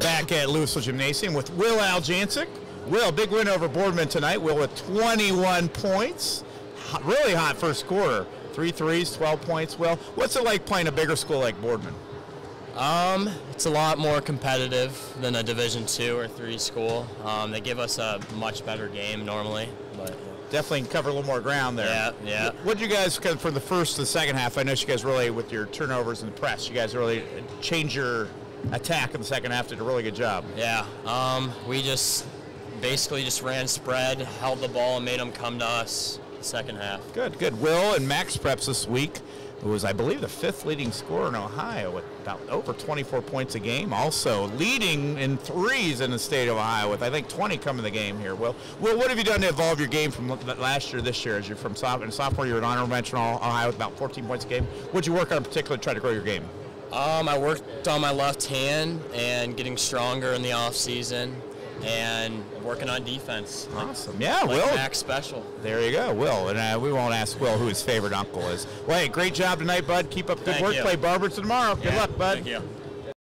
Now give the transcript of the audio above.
back at Louisville Gymnasium with Will Aljancic. Will, big win over Boardman tonight. Will with 21 points. Hot- Really hot first quarter. Three threes, 12 points. Will, what's it like playing a bigger school like Boardman? Um, it's a lot more competitive than a Division two or three school. Um, they give us a much better game normally, but Definitely cover a little more ground there. Yeah, yeah. What did you guys, from the first to the second half, I know you guys really, with your turnovers and the press, you guys really change your attack in the second half, did a really good job. yeah, um, we just basically just ran spread, held the ball, and made them come to us. The second half. Good, good. Will and MaxPreps this week who was, I believe, the fifth leading scorer in Ohio with about over 24 points a game. Also leading in threes in the state of Ohio with, I think, 20 coming the game here. Will, Will, what have you done to evolve your game from last year, this year? As you're from sophomore, sophomore, you were an honorable mention all Ohio with about 14 points a game. What'd you work on in particular to try to grow your game? Um, I worked on my left hand and getting stronger in the off season, and working on defense. Like, Awesome. Yeah, like Will. Max special. There you go, Will. And uh, we won't ask Will who his favorite uncle is. Well, hey, great job tonight, bud. Keep up good Thank work. you. Play Barberton tomorrow. Good Yeah, luck, bud. Thank you.